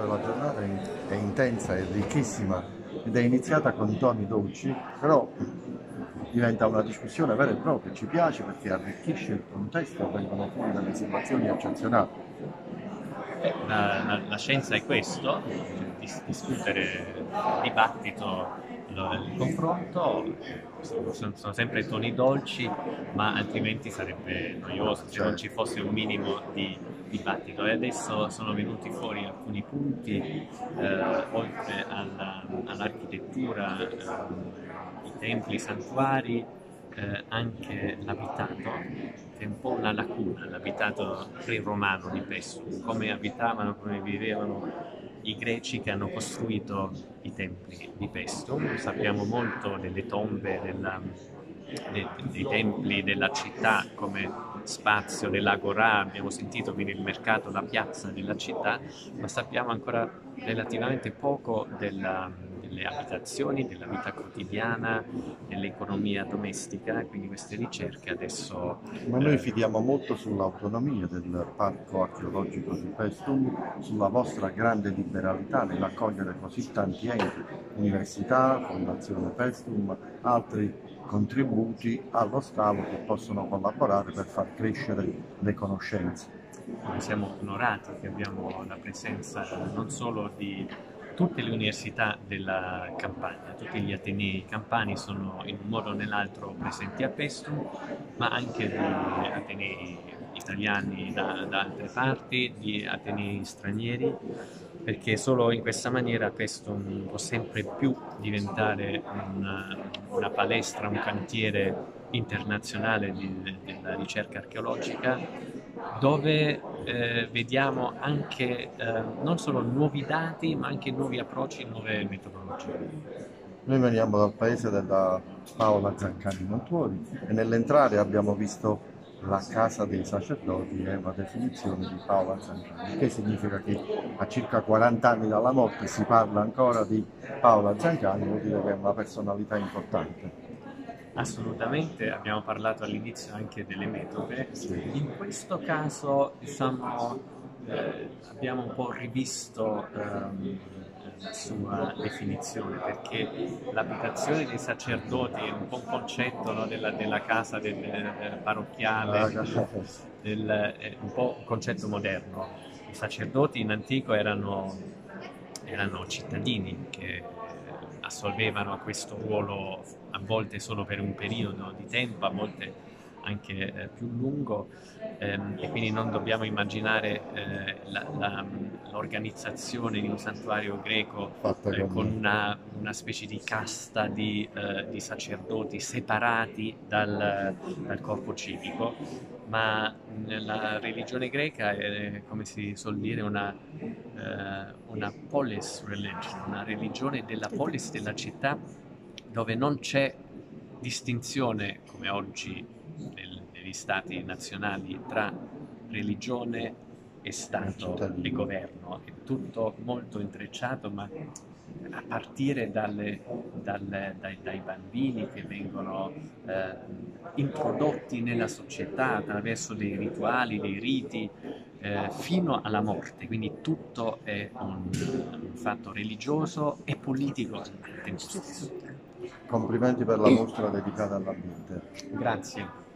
della giornata è intensa, è ricchissima ed è iniziata con toni dolci, però diventa una discussione vera e propria, ci piace perché arricchisce il contesto e vengono fuori delle situazioni eccezionali. La, la, la scienza è questo, dis- discutere il dibattito il confronto sono, sempre toni dolci, ma altrimenti sarebbe noioso se non ci fosse un minimo di dibattito. E adesso sono venuti fuori alcuni punti, eh, oltre alla, all'architettura, eh, i templi, i santuari, eh, anche l'abitato, che è un po' una lacuna, l'abitato pre-romano di Pestum, come abitavano, come vivevano i greci che hanno costruito i templi di Pestum. Sappiamo molto delle tombe della, dei, dei, templi della città come spazio dell'Agorà, abbiamo sentito quindi il mercato, la piazza della città, ma sappiamo ancora relativamente poco della, delle abitazioni, della vita quotidiana, dell'economia domestica, quindi queste ricerche adesso... Ma noi eh, fidiamo molto sull'autonomia del parco archeologico di Pestum, sulla vostra grande liberalità nell'accogliere così tanti enti, università, Fondazione Pestum, altri contributi allo scalo che possono collaborare per far crescere le conoscenze. Noi siamo onorati che abbiamo la presenza non solo di tutte le università della Campania, tutti gli atenei campani sono in un modo o nell'altro presenti a Pestum, ma anche di atenei italiani da, da, altre parti, di atenei stranieri, perché solo in questa maniera Pestum può sempre più diventare una, una palestra, un cantiere internazionale di, della ricerca archeologica dove eh, vediamo anche eh, non solo nuovi dati ma anche nuovi approcci, nuove metodologie. Noi veniamo dal paese della Paola Zancani Montuori e nell'entrare abbiamo visto la casa dei sacerdoti è una definizione di Paola Zancani, che significa che a circa 40 anni dalla morte si parla ancora di Paola Zancani, vuol dire che è una personalità importante. Assolutamente, abbiamo parlato all'inizio anche delle metode. In questo caso diciamo, eh, abbiamo un po' rivisto ehm, la sua definizione perché l'abitazione dei sacerdoti è un po' un concetto no, della, della, casa del, del parrocchiale, ah, del, è un po' un concetto moderno. I sacerdoti in antico erano, erano cittadini che assolvevano a questo ruolo a volte solo per un periodo di tempo, a volte anche eh, più lungo. Ehm, e quindi non dobbiamo immaginare eh, la, la, l'organizzazione di un santuario greco eh, con una, una, specie di casta di, eh, di sacerdoti separati dal, dal, corpo civico, ma la religione greca è, come si suol dire, una, eh, una polis religion, una religione della polis, della città, dove non c'è distinzione come oggi nel, negli stati nazionali tra religione e Stato e governo, è tutto molto intrecciato, ma a partire dalle, dalle, dai, dai, bambini che vengono eh, introdotti nella società attraverso dei rituali, dei riti, eh, fino alla morte, quindi tutto è un, un fatto religioso e politico al tempo stesso. Complimenti per la mostra dedicata all'ambiente. Grazie.